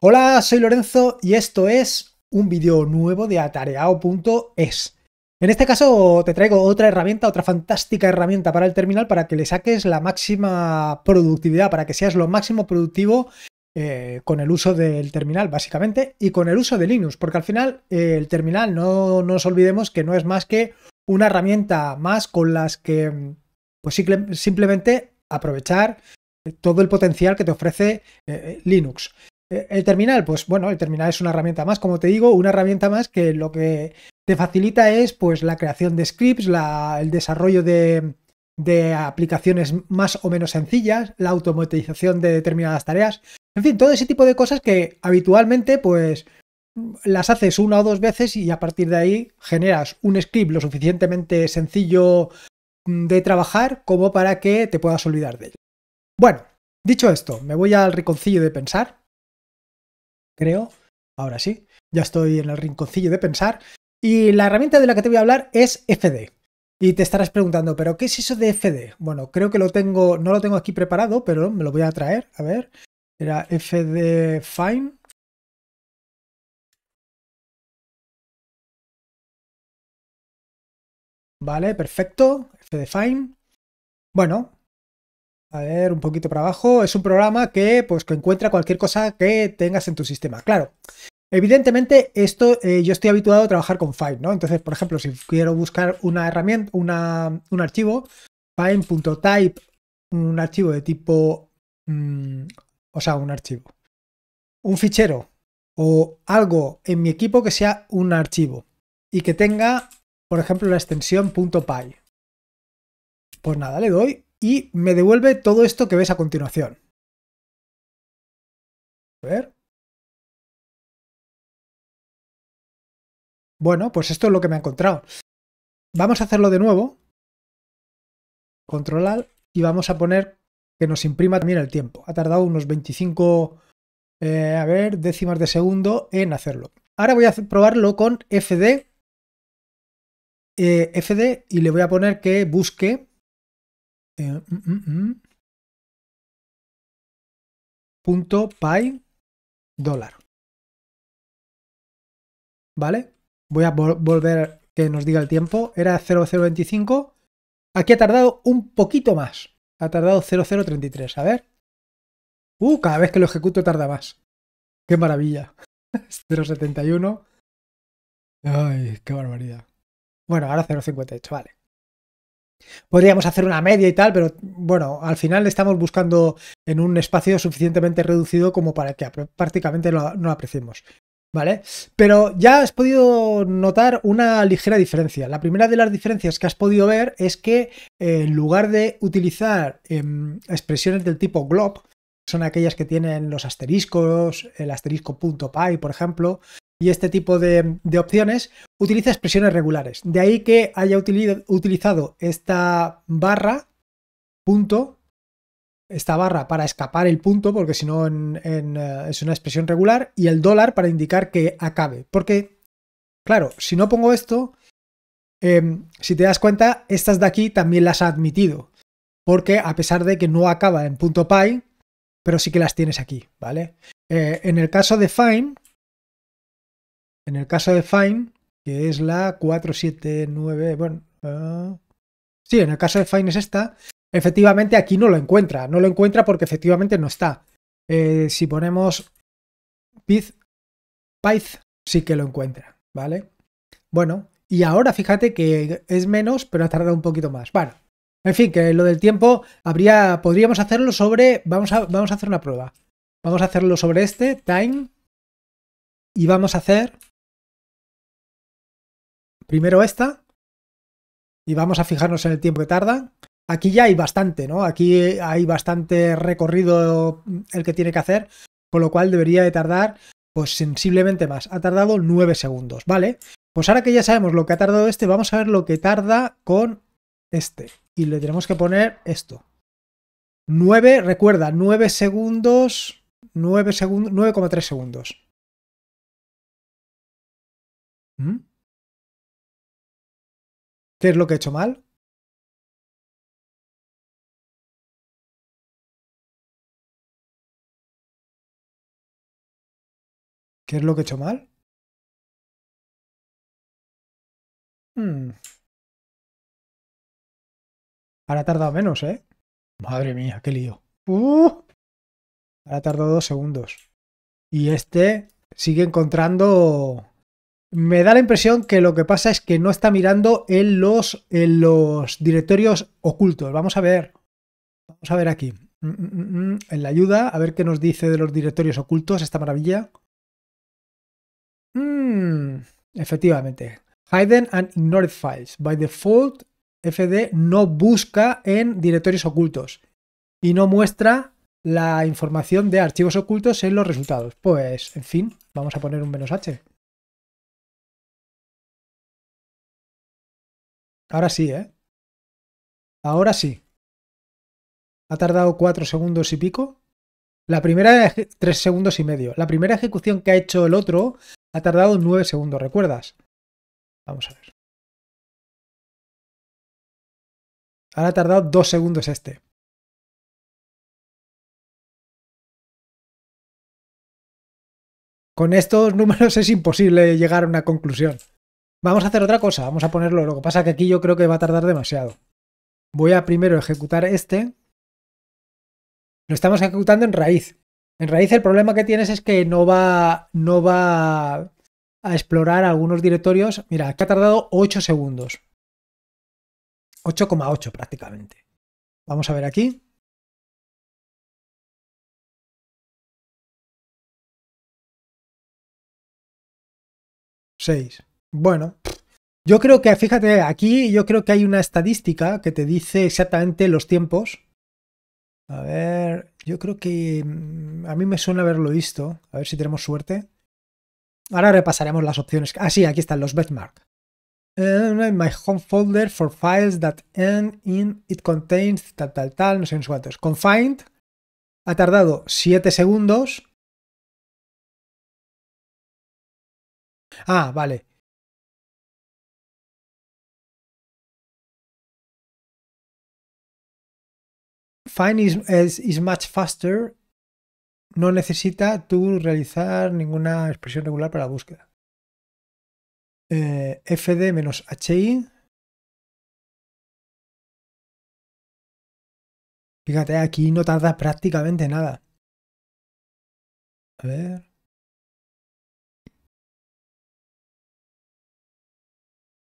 Hola, soy Lorenzo y esto es un vídeo nuevo de atareao.es. En este caso te traigo otra herramienta, otra fantástica herramienta para el terminal para que le saques la máxima productividad, para que seas lo máximo productivo eh, con el uso del terminal, básicamente, y con el uso de Linux, porque al final eh, el terminal no, nos olvidemos que no es más que una herramienta más con las que pues simplemente aprovechar todo el potencial que te ofrece eh, Linux. El terminal, pues bueno, el terminal es una herramienta más, como te digo, una herramienta más que lo que te facilita es pues la creación de scripts, el desarrollo de, aplicaciones más o menos sencillas, la automatización de determinadas tareas, en fin, todo ese tipo de cosas que habitualmente pues las haces una o dos veces y a partir de ahí generas un script lo suficientemente sencillo de trabajar como para que te puedas olvidar de él. Bueno, dicho esto, me voy al rinconcillo de pensar. Creo, ahora sí, ya estoy en el rinconcillo de pensar y la herramienta de la que te voy a hablar es FD. Y te estarás preguntando, ¿pero qué es eso de FD? Bueno, creo que lo tengo, no lo tengo aquí preparado, pero me lo voy a traer. A ver, era FD Fine. Vale, perfecto. FD Fine. Bueno, a ver, un poquito para abajo. Es un programa que, pues, que encuentra cualquier cosa que tengas en tu sistema. Claro, Evidentemente, esto eh, yo estoy habituado a trabajar con File, ¿no? Entonces, por ejemplo, si quiero buscar una herramienta, una, un archivo, file.type, un archivo de tipo, mm, o sea, un archivo, un fichero o algo en mi equipo que sea un archivo y que tenga, por ejemplo, la extensión .py. Pues nada, le doy y me devuelve todo esto que ves a continuación. A ver. Bueno, pues esto es lo que me ha encontrado. Vamos a hacerlo de nuevo. Controlar y vamos a poner que nos imprima también el tiempo. Ha tardado unos 25, eh, a ver, décimas de segundo en hacerlo. Ahora voy a probarlo con FD. Eh, FD y le voy a poner que busque eh, mm, mm, mm, punto py dólar. ¿Vale? Voy a volver que nos diga el tiempo. Era 0025. Aquí ha tardado un poquito más. Ha tardado 0033. A ver. Uh, cada vez que lo ejecuto tarda más. Qué maravilla. 071. Ay, qué barbaridad. Bueno, ahora 058, vale. Podríamos hacer una media y tal, pero bueno, al final estamos buscando en un espacio suficientemente reducido como para que prácticamente no lo apreciemos. ¿Vale? Pero ya has podido notar una ligera diferencia. La primera de las diferencias que has podido ver es que eh, en lugar de utilizar em, expresiones del tipo glob, son aquellas que tienen los asteriscos, el asterisco .py, por ejemplo, y este tipo de, opciones, utiliza expresiones regulares. De ahí que haya utilizado esta barra punto esta barra para escapar el punto, porque si no eh, es una expresión regular, y el dólar para indicar que acabe. Porque, claro, si no pongo esto, em, si te das cuenta, estas de aquí también las ha admitido. Porque a pesar de que no acaba en punto .py, pero sí que las tienes aquí, ¿vale? Eh, en el caso de fine, en el caso de fine, que es la 479, bueno, uh, sí, en el caso de fine es esta, efectivamente aquí no lo encuentra. No lo encuentra porque efectivamente no está. Eh, si ponemos Pyth, Pyth sí que lo encuentra, ¿vale? Bueno, y ahora fíjate que es menos, pero ha tardado un poquito más. Bueno, en fin, que lo del tiempo habría, podríamos hacerlo sobre, vamos a, vamos a hacer una prueba. Vamos a hacerlo sobre este, time, y vamos a hacer primero esta, y vamos a fijarnos en el tiempo que tarda. Aquí ya hay bastante, ¿no? Aquí hay bastante recorrido el que tiene que hacer, con lo cual debería de tardar pues sensiblemente más. Ha tardado 9 segundos, ¿vale? Pues ahora que ya sabemos lo que ha tardado este, vamos a ver lo que tarda con este. Y le tenemos que poner esto. 9, recuerda, 9 segundos, 9 segundos, 9,3 segundos. ¿Mm? ¿Qué es lo que he hecho mal? ¿Qué es lo que he hecho mal? Hmm. Ahora ha tardado menos, ¿eh? Madre mía, qué lío. Uh. Ahora ha tardado dos segundos. Y este sigue encontrando... Me da la impresión que lo que pasa es que no está mirando en los, en los directorios ocultos. Vamos a ver. Vamos a ver aquí. Mm, mm, mm, en la ayuda, a ver qué nos dice de los directorios ocultos, esta maravilla. efectivamente. Hidden and ignored files. By default, FD no busca en directorios ocultos y no muestra la información de archivos ocultos en los resultados. Pues, en fin, vamos a poner un menos H. Ahora sí, ¿eh? Ahora sí. Ha tardado cuatro segundos y pico. La primera, tres segundos y medio. La primera ejecución que ha hecho el otro ha tardado nueve segundos, ¿recuerdas? Vamos a ver. Ahora ha tardado dos segundos este. Con estos números es imposible llegar a una conclusión. Vamos a hacer otra cosa, vamos a ponerlo. Lo que pasa que aquí yo creo que va a tardar demasiado. Voy a primero ejecutar este. Lo estamos ejecutando en raíz. En raíz el problema que tienes es que no va, no va a explorar algunos directorios. Mira, aquí ha tardado 8 segundos. 8,8 prácticamente. Vamos a ver aquí. 6. Bueno, yo creo que, fíjate, aquí yo creo que hay una estadística que te dice exactamente los tiempos. A ver, yo creo que mm, a mí me suena haberlo visto. A ver si tenemos suerte. Ahora repasaremos las opciones. Ah, sí, aquí están los benchmark. My home folder for files that end in it contains tal, tal, tal, no sé cuántos. Confined ha tardado 7 segundos Ah, vale. Find is, much faster. No necesita tú realizar ninguna expresión regular para la búsqueda. Eh, fd-hi. Fíjate, aquí no tarda prácticamente nada. A ver.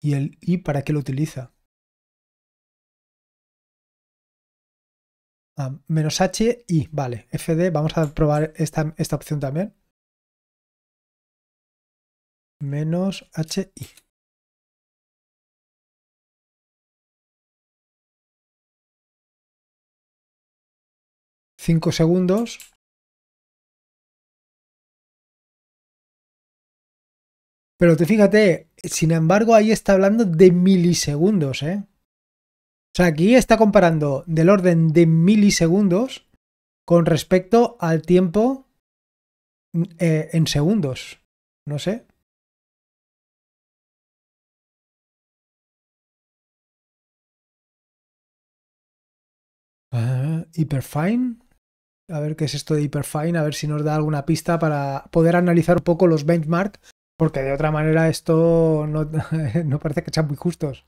¿Y el i para qué lo utiliza? Ah, menos h, i, vale. fd, vamos a probar esta, esta opción también. Menos h, i. Cinco segundos. Pero te fíjate, sin embargo, ahí está hablando de milisegundos, ¿eh? Sea, aquí está comparando del orden de milisegundos con respecto al tiempo eh, en segundos. No sé. Ah, Hyperfine. A ver qué es esto de Hyperfine, a ver si nos da alguna pista para poder analizar un poco los benchmarks porque de otra manera esto no parece que sean muy justos.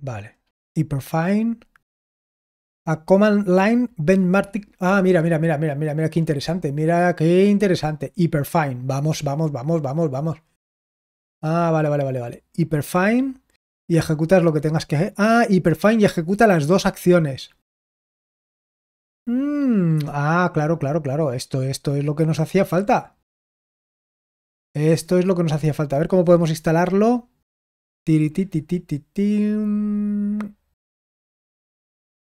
Vale. Hyperfine. A command line benchmark. Ah, mira, mira, mira, mira, mira, mira, qué interesante. Mira, qué interesante. Hyperfine. Vamos, vamos, vamos, vamos, vamos. Ah, vale, vale, vale, vale. Hyperfine. Y ejecutas lo que tengas que hacer. Ah, Hyperfine y ejecuta las dos acciones. Mm, ah, claro, claro, claro. Esto, esto es lo que nos hacía falta. Esto es lo que nos hacía falta. A ver cómo podemos instalarlo.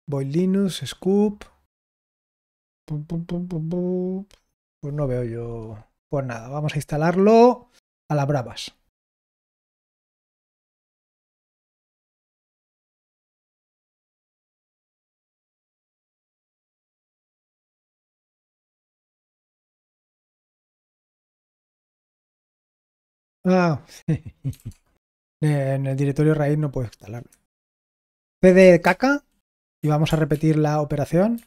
Voy Linux, Scoop. Pues no veo yo. Pues nada, vamos a instalarlo a las bravas. Ah. en el directorio raíz no puedo instalarlo. pd caca y vamos a repetir la operación.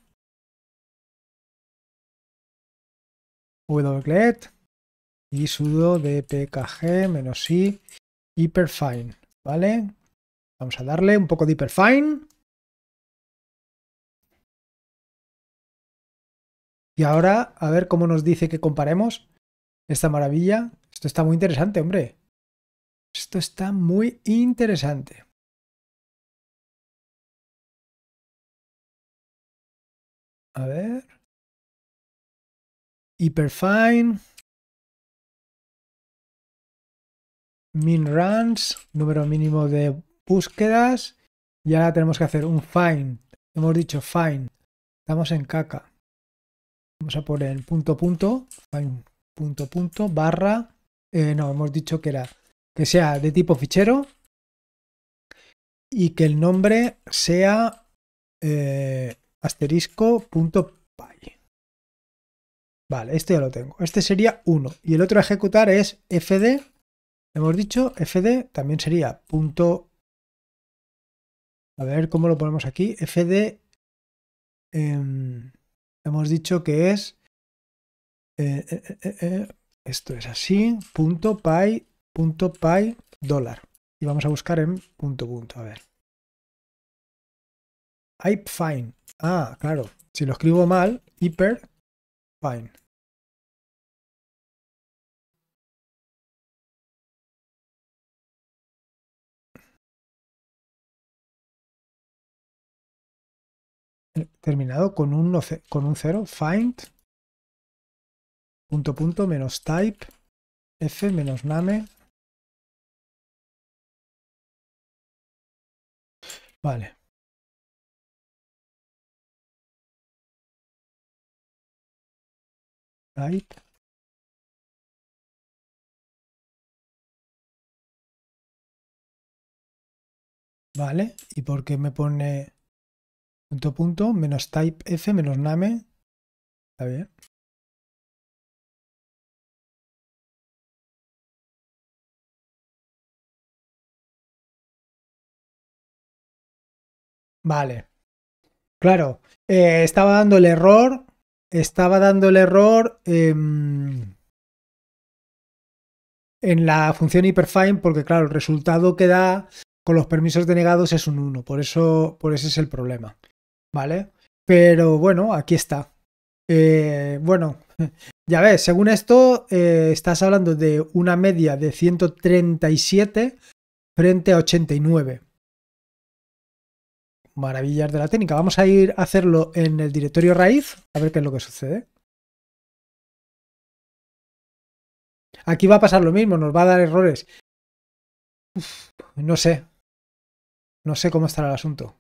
wget y sudo dpkg menos i hyperfine, ¿vale? Vamos a darle un poco de hyperfine. Y ahora, a ver cómo nos dice que comparemos esta maravilla. Esto está muy interesante, hombre. Esto está muy interesante. A ver. Hyperfine. Min runs. Número mínimo de búsquedas. Y ahora tenemos que hacer un find. Hemos dicho find. Estamos en caca. Vamos a poner punto punto. Find punto punto barra. Eh, no, hemos dicho que era que sea de tipo fichero y que el nombre sea eh, asterisco.py. Vale, este ya lo tengo. Este sería 1. Y el otro a ejecutar es fd. Hemos dicho fd también sería punto. A ver cómo lo ponemos aquí. fd. Em, hemos dicho que es. Eh, eh, eh, esto es así. Punto py. Punto py dólar. Y vamos a buscar en punto punto. A ver. Fine. Ah, claro. Si lo escribo mal, hyper fine. terminado con un, con un 0, find, punto punto, menos type, f menos name. Vale. Type. Vale, ¿y por qué me pone punto punto menos type f menos name? Está bien. Vale. Claro, eh, estaba dando el error. Estaba dando el error en la función hyperfine porque, claro, el resultado que da con los permisos denegados es un 1. Por eso, por ese es el problema. ¿Vale? Pero bueno, aquí está. Eh, bueno, ya ves, según esto, eh, estás hablando de una media de 137 frente a 89. Maravillas de la técnica. Vamos a ir a hacerlo en el directorio raíz, a ver qué es lo que sucede. Aquí va a pasar lo mismo, nos va a dar errores. no sé. No sé cómo estará el asunto.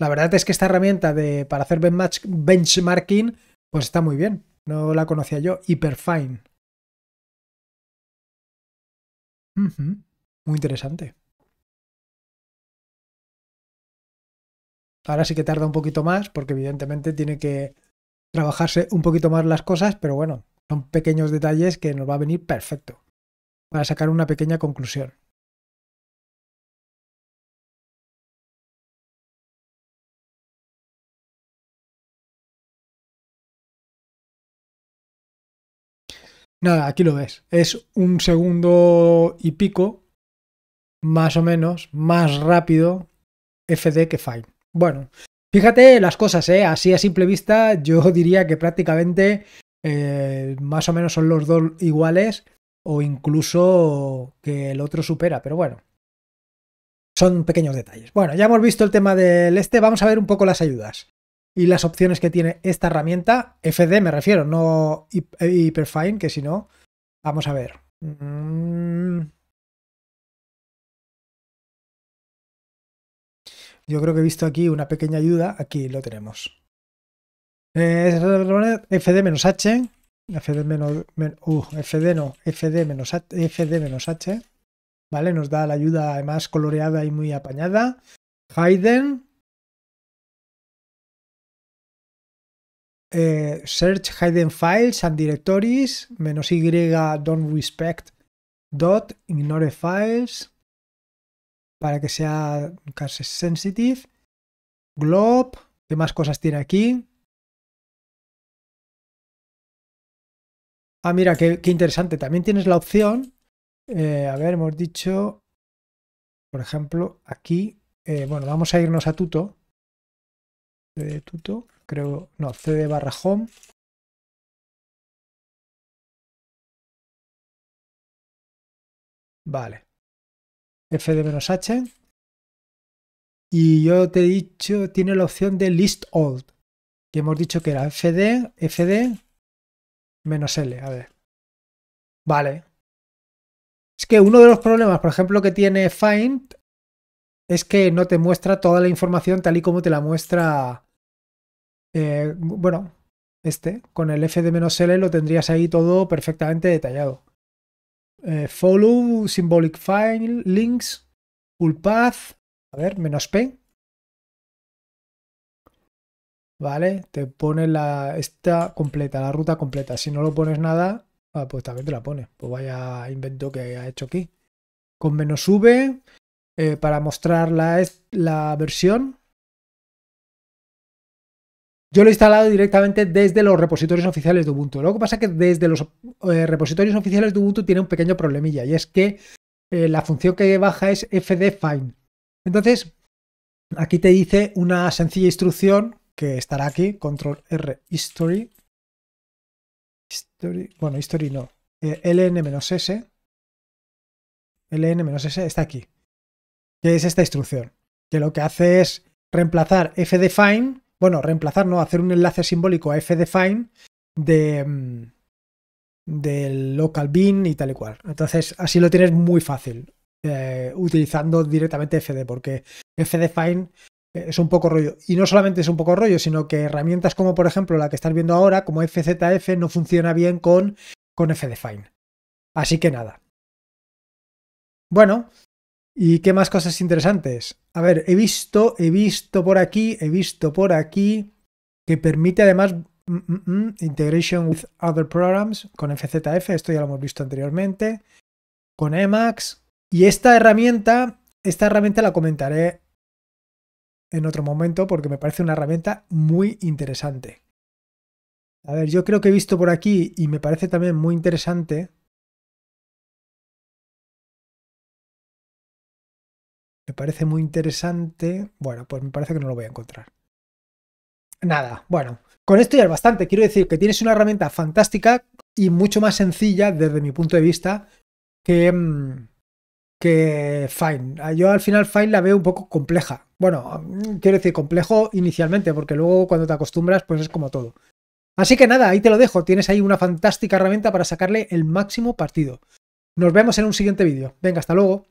La verdad es que esta herramienta de, para hacer benchmarking, pues está muy bien. No la conocía yo. Hyperfine. Muy interesante. Ahora sí que tarda un poquito más, porque evidentemente tiene que trabajarse un poquito más las cosas, pero bueno, son pequeños detalles que nos va a venir perfecto para sacar una pequeña conclusión. Nada, aquí lo ves. Es un segundo y pico, más o menos, más rápido FD que Fine. Bueno, fíjate las cosas, ¿eh? Así a simple vista, yo diría que prácticamente eh, más o menos son los dos iguales o incluso que el otro supera, pero bueno. Son pequeños detalles. Bueno, ya hemos visto el tema del este, vamos a ver un poco las ayudas y las opciones que tiene esta herramienta. FD me refiero, no Hyperfine, que si no, vamos a ver. Mm. Yo creo que he visto aquí una pequeña ayuda. Aquí lo tenemos. FD-H. FD menos, uh, FD no, FD menos FD menos H. ¿Vale? Nos da la ayuda además coloreada y muy apañada. Hayden, Eh, search hidden files and directories, menos Y don't respect dot, ignore files, para que sea case sensitive, glob, ¿qué más cosas tiene aquí? Ah, mira, qué, interesante. También tienes la opción, eh, a ver, hemos dicho, por ejemplo, aquí, eh, bueno, vamos a irnos a Tuto. de Tuto, creo, no, cd barra home. Vale. Fd-h. Y yo te he dicho, tiene la opción de list all, que hemos dicho que era fd, fd, menos L, a ver. Vale. Es que uno de los problemas, por ejemplo, que tiene Find es que no te muestra toda la información tal y como te la muestra. Eh, bueno, este, con el F de "-l lo tendrías ahí todo perfectamente detallado. Eh, follow, symbolic file, links, full path, a ver, menos P. ¿vale? Te pone la, esta completa, la ruta completa. Si no lo pones nada, ah, pues también te la pone. Pues vaya invento que ha hecho aquí. Con menos V, eh, para mostrar la, la versión. Yo lo he instalado directamente desde los repositorios oficiales de Ubuntu. Lo que pasa es que desde los eh, repositorios oficiales de Ubuntu tiene un pequeño problemilla y es que eh, la función que baja es fdfind. Entonces, aquí te dice una sencilla instrucción que estará aquí, control R history. history bueno, history no. Eh, ln-s. ln-s está aquí. Que es esta instrucción. Que lo que hace es reemplazar fdefine. Bueno, reemplazar, no, hacer un enlace simbólico a fdefine de mm, del local bin y tal y cual. Entonces, así lo tienes muy fácil. Eh, utilizando directamente fd, porque fdefine es un poco rollo. Y no solamente es un poco rollo, sino que herramientas como por ejemplo la que estás viendo ahora, como FZF, no funciona bien con, con. Así que nada. Bueno, ¿y qué más cosas interesantes? A ver, he visto, he visto por aquí, he visto por aquí que permite además mm, mm, mm, integration with other programs con FZF, esto ya lo hemos visto anteriormente, con Emacs. Y esta herramienta, esta herramienta la comentaré en otro momento porque me parece una herramienta muy interesante. A ver, yo creo que he visto por aquí y me parece también muy interesante. Me parece muy interesante. Bueno, pues me parece que no lo voy a encontrar. Nada, bueno, con esto ya es bastante. Quiero decir que tienes una herramienta fantástica y mucho más sencilla desde mi punto de vista que, mm, que Fine. Yo al final Fine la veo un poco compleja. Bueno, quiero decir complejo inicialmente, porque luego cuando te acostumbras, pues es como todo. Así que nada, ahí te lo dejo. Tienes ahí una fantástica herramienta para sacarle el máximo partido. Nos vemos en un siguiente vídeo. Venga, hasta luego.